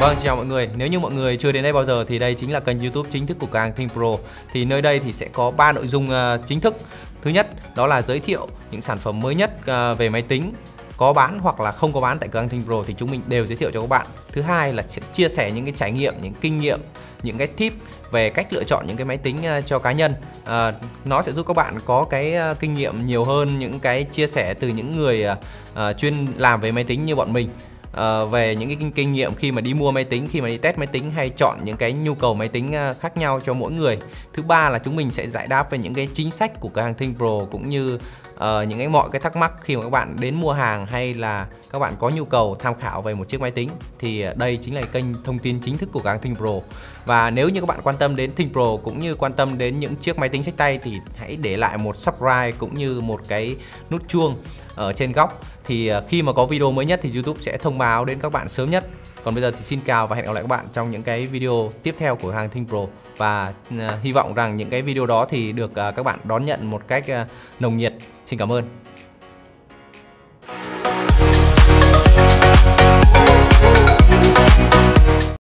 Vâng, chào mọi người. Nếu như mọi người chưa đến đây bao giờ thì đây chính là kênh YouTube chính thức của Càng Thinh Pro. Thì nơi đây thì sẽ có 3 nội dung uh, chính thức. Thứ nhất, đó là giới thiệu những sản phẩm mới nhất uh, về máy tính có bán hoặc là không có bán tại cửa hàng Pro thì chúng mình đều giới thiệu cho các bạn. Thứ hai là chia sẻ những cái trải nghiệm, những kinh nghiệm, những cái tip về cách lựa chọn những cái máy tính ờ, cho cá nhân. Nó sẽ giúp các bạn có cái kinh nghiệm nhiều hơn những cái chia sẻ từ những người uh, chuyên làm về máy tính như bọn mình uh, về những cái kinh, kinh nghiệm khi mà đi mua máy tính khi mà đi test máy tính hay chọn những cái nhu cầu máy tính uh, khác nhau cho mỗi người. Thứ ba là chúng mình sẽ giải đáp về những cái chính sách của cửa hàng Think Pro cũng như uh, những cái mọi cái thắc mắc khi mà các bạn đến mua hàng hay là các bạn có nhu cầu tham khảo về một chiếc máy tính. Thì đây chính là kênh thông tin chính thức của cửa hàng Think Pro. Và nếu như các bạn quan tâm đến Think Pro cũng như quan tâm đến những chiếc máy tính sách tay thì hãy để lại một subscribe cũng như một cái nút chuông ở trên góc thì à, khi mà có video mới nhất thì YouTube sẽ thông báo đến các bạn sớm nhất. Còn bây giờ thì xin chào và hẹn gặp lại các bạn trong những cái video tiếp theo của hàng Think Pro và à, hy vọng rằng những cái video đó thì được à, các bạn đón nhận một cách nồng nhiệt. Xin cảm ơn.